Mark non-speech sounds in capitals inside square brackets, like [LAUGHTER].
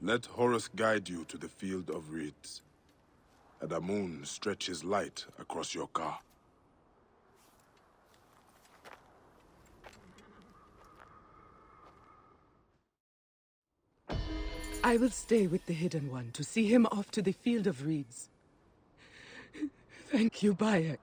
Let Horus guide you to the Field of Reeds. And the moon stretches light across your car. I will stay with the Hidden One to see him off to the Field of Reeds. [LAUGHS] Thank you, Bayek.